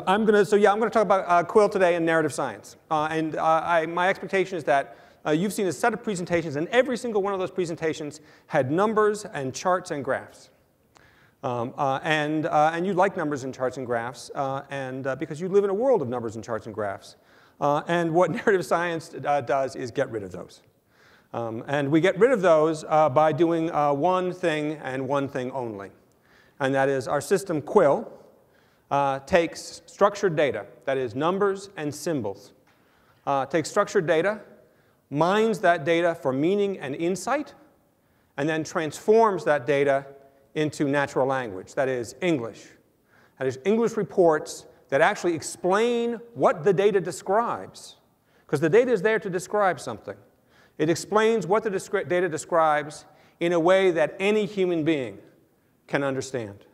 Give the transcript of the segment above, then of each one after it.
I'm going to, so yeah, I'm going to talk about uh, Quill today and narrative science. Uh, and uh, I, my expectation is that uh, you've seen a set of presentations, and every single one of those presentations had numbers and charts and graphs. Um, uh, and, uh, and you like numbers and charts and graphs, and because you live in a world of numbers and charts and graphs. and what narrative science does is get rid of those. Um, and we get rid of those by doing one thing and one thing only. And that is our system Quill, uh, takes structured data, that is numbers and symbols, uh, takes structured data, mines that data for meaning and insight, and then transforms that data into natural language, that is English. That is English reports that actually explain what the data describes, because the data is there to describe something. It explains what the data describes in a way that any human being can understand.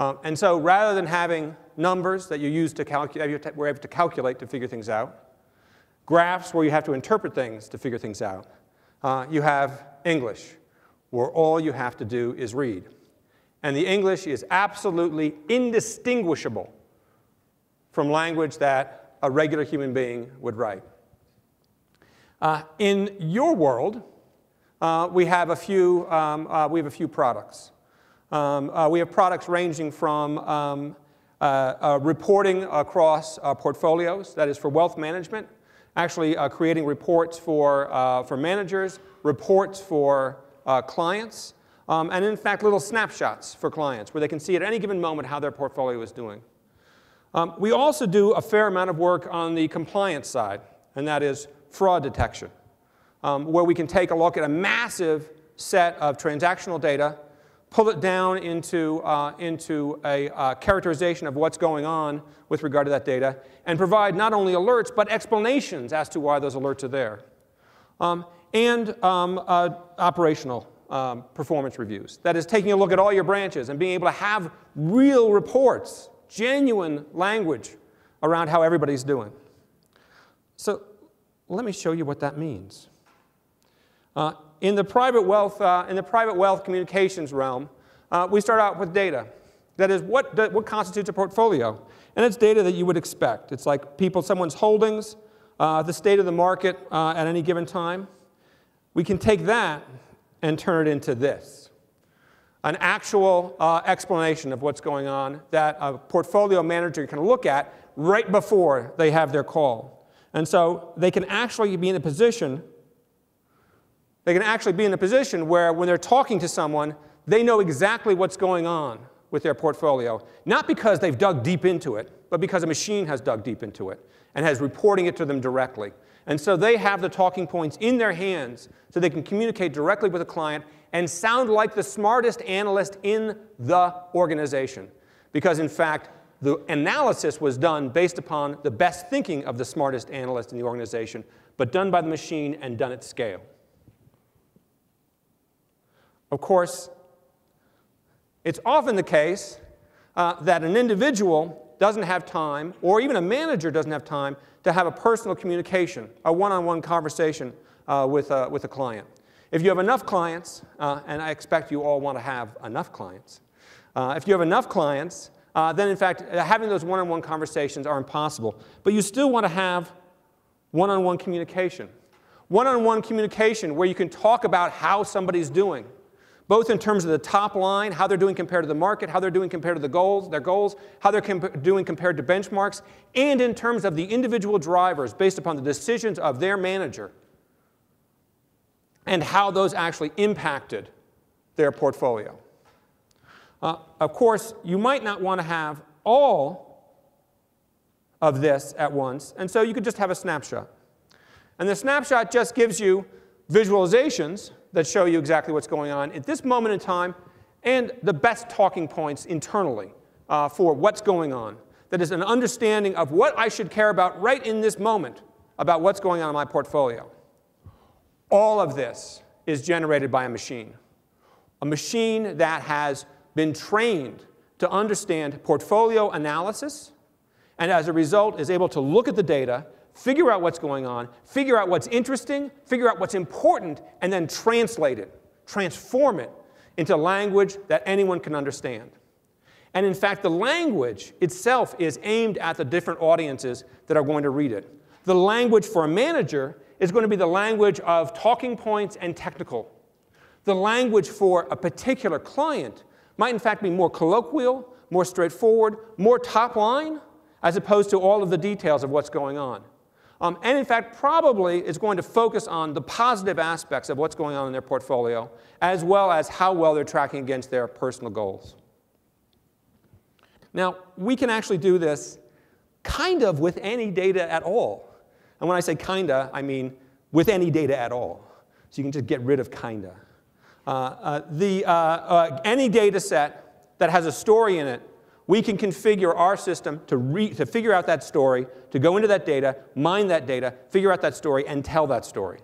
Um, and so rather than having numbers that you use to calculate, you have to calculate to figure things out, graphs where you have to interpret things to figure things out, uh, you have English, where all you have to do is read. And the English is absolutely indistinguishable from language that a regular human being would write. Uh, in your world, uh, we, have a few, um, uh, we have a few products. Um, uh, we have products ranging from um, uh, uh, reporting across uh, portfolios, that is for wealth management, actually uh, creating reports for, for managers, reports for clients, um, and in fact, little snapshots for clients where they can see at any given moment how their portfolio is doing. Um, we also do a fair amount of work on the compliance side, and that is fraud detection, um, where we can take a look at a massive set of transactional data pull it down into, uh, into a uh, characterization of what's going on with regard to that data, and provide not only alerts, but explanations as to why those alerts are there. Um, and um, uh, operational um, performance reviews. That is taking a look at all your branches and being able to have real reports, genuine language around how everybody's doing. So let me show you what that means. In the private wealth, uh, in the private wealth communications realm, uh, we start out with data. That is, what, what constitutes a portfolio? And it's data that you would expect. It's like people, someone's holdings, uh, the state of the market uh, at any given time. We can take that and turn it into this an actual uh, explanation of what's going on that a portfolio manager can look at right before they have their call. And so they can actually be in a position they can actually be in a position where when they're talking to someone, they know exactly what's going on with their portfolio, not because they've dug deep into it, but because a machine has dug deep into it and has reporting it to them directly. And so they have the talking points in their hands so they can communicate directly with a client and sound like the smartest analyst in the organization. Because in fact, the analysis was done based upon the best thinking of the smartest analyst in the organization, but done by the machine and done at scale. Of course, it's often the case uh, that an individual doesn't have time, or even a manager doesn't have time, to have a personal communication, a one-on-one conversation uh, with, uh, with a client. If you have enough clients, uh, and I expect you all want to have enough clients, uh, if you have enough clients, uh, then in fact, having those one-on-one conversations are impossible. But you still want to have one-on-one communication. One-on-one communication where you can talk about how somebody's doing, both in terms of the top line, how they're doing compared to the market, how they're doing compared to the goals, their goals, how they're comp doing compared to benchmarks, and in terms of the individual drivers based upon the decisions of their manager and how those actually impacted their portfolio. Uh, of course, you might not want to have all of this at once, and so you could just have a snapshot. And the snapshot just gives you visualizations that show you exactly what's going on at this moment in time and the best talking points internally uh, for what's going on. That is an understanding of what I should care about right in this moment about what's going on in my portfolio. All of this is generated by a machine. A machine that has been trained to understand portfolio analysis and as a result is able to look at the data figure out what's going on, figure out what's interesting, figure out what's important, and then translate it, transform it into language that anyone can understand. And in fact, the language itself is aimed at the different audiences that are going to read it. The language for a manager is going to be the language of talking points and technical. The language for a particular client might in fact be more colloquial, more straightforward, more top line, as opposed to all of the details of what's going on. Um, and in fact, probably is going to focus on the positive aspects of what's going on in their portfolio, as well as how well they're tracking against their personal goals. Now, we can actually do this kind of with any data at all. And when I say kinda, I mean with any data at all. So you can just get rid of kinda. Uh, uh, the, uh, uh any data set that has a story in it we can configure our system to, re- to figure out that story, to go into that data, mine that data, figure out that story, and tell that story.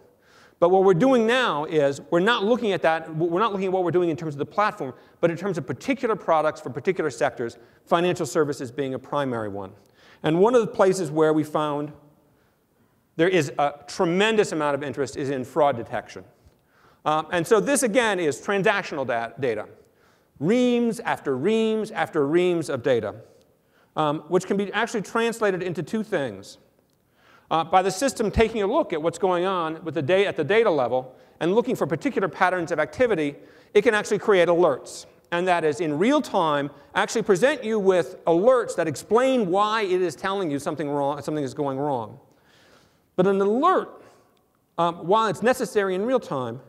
But what we're doing now is we're not looking at that, we're not looking at what we're doing in terms of the platform, but in terms of particular products for particular sectors, financial services being a primary one. And one of the places where we found there is a tremendous amount of interest is in fraud detection. Um, and so this, again, is transactional data reams after reams after reams of data, um, which can be actually translated into two things. Uh, by the system taking a look at what's going on with the data at the data level and looking for particular patterns of activity, it can actually create alerts. And that is, in real time, actually present you with alerts that explain why it is telling you something wrong, something is going wrong. But an alert, um, while it's necessary in real time,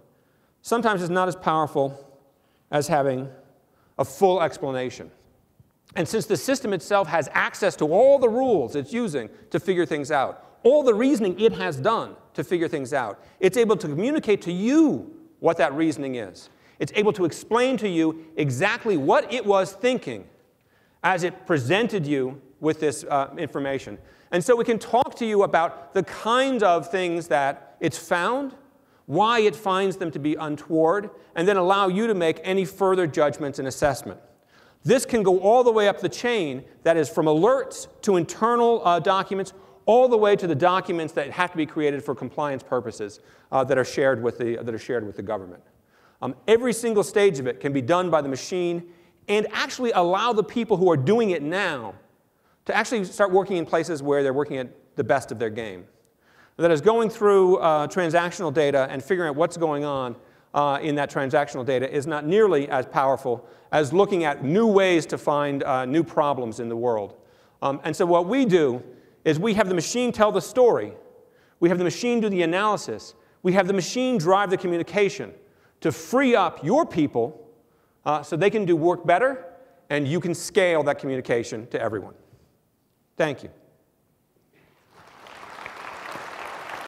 sometimes is not as powerful as having a full explanation. And since the system itself has access to all the rules it's using to figure things out, all the reasoning it has done to figure things out, it's able to communicate to you what that reasoning is. It's able to explain to you exactly what it was thinking as it presented you with this uh, information. And so we can talk to you about the kind of things that it's found, why it finds them to be untoward, and then allow you to make any further judgments and assessment. This can go all the way up the chain, that is, from alerts to internal uh, documents, all the way to the documents that have to be created for compliance purposes uh, that, are shared with the, that are shared with the government. Um, every single stage of it can be done by the machine and actually allow the people who are doing it now to actually start working in places where they're working at the best of their game that is going through uh, transactional data and figuring out what's going on uh, in that transactional data is not nearly as powerful as looking at new ways to find uh, new problems in the world. Um, and so what we do is we have the machine tell the story. We have the machine do the analysis. We have the machine drive the communication to free up your people uh, so they can do work better and you can scale that communication to everyone. Thank you.